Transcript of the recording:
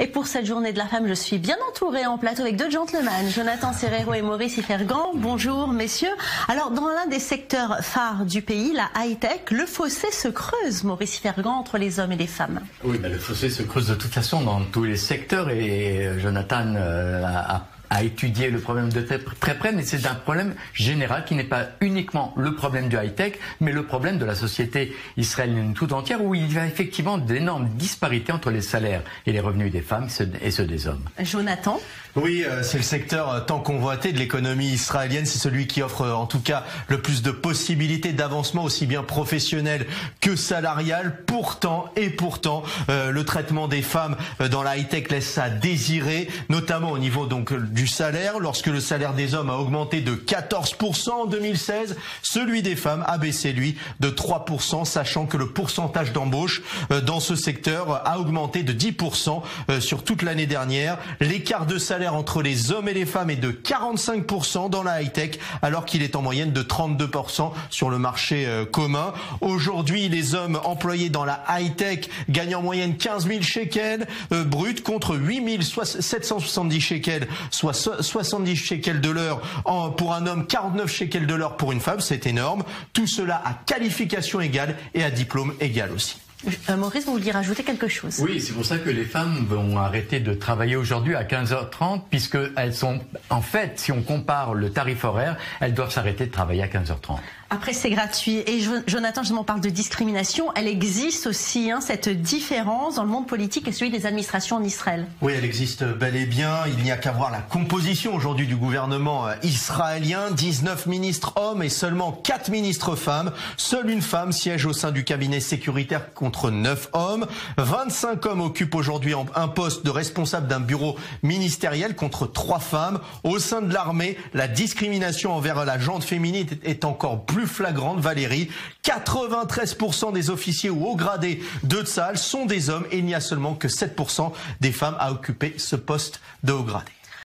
Et pour cette journée de la femme, je suis bien entourée en plateau avec deux gentlemen, Jonathan Serrero et Maurice Ifergan. Bonjour messieurs. Alors dans l'un des secteurs phares du pays, la high-tech, le fossé se creuse, Maurice Ifergan, entre les hommes et les femmes. Oui, le fossé se creuse de toute façon dans tous les secteurs et euh, Jonathan euh, a à étudier le problème de très près, mais c'est un problème général qui n'est pas uniquement le problème du high-tech, mais le problème de la société israélienne tout entière, où il y a effectivement d'énormes disparités entre les salaires et les revenus des femmes et ceux des hommes. Jonathan? Oui, euh, c'est le secteur euh, tant convoité de l'économie israélienne. C'est celui qui offre euh, en tout cas le plus de possibilités d'avancement, aussi bien professionnel que salarial. Pourtant, et pourtant, le traitement des femmes dans la high-tech laisse à désirer, notamment au niveau donc du salaire. Lorsque le salaire des hommes a augmenté de 14% en 2016, celui des femmes a baissé, lui, de 3%, sachant que le pourcentage d'embauche dans ce secteur a augmenté de 10% sur toute l'année dernière. L'écart de salaire entre les hommes et les femmes est de 45% dans la high-tech, alors qu'il est en moyenne de 32% sur le marché euh, commun. Aujourd'hui, les hommes employés dans la high-tech gagnent en moyenne 15 000 shekels euh, bruts contre 8 770 shekels, 70 shekels de l'heure pour un homme, 49 shekels de l'heure pour une femme. C'est énorme. Tout cela à qualification égale et à diplôme égal aussi. Euh, Maurice, vous vouliez rajouter quelque chose? Oui, c'est pour ça que les femmes vont arrêter de travailler aujourd'hui à 15h30, puisqu'elles sont, en fait, si on compare le tarif horaire, elles doivent s'arrêter de travailler à 15h30. Après, c'est gratuit. Et Jonathan, je m'en parle de discrimination. Elle existe aussi, hein, cette différence dans le monde politique et celui des administrations en Israël. Oui, elle existe bel et bien. Il n'y a qu'à voir la composition aujourd'hui du gouvernement euh, israélien. 19 ministres hommes et seulement 4 ministres femmes. Seule une femme siège au sein du cabinet sécuritaire contre 9 hommes. 25 hommes occupent aujourd'hui un poste de responsable d'un bureau ministériel contre 3 femmes. Au sein de l'armée, la discrimination envers la jante féminine est encore plus flagrante, Valérie. 93% des officiers ou hauts gradés de Tsahal sont des hommes et il n'y a seulement que 7% des femmes à occuper ce poste de haut gradé.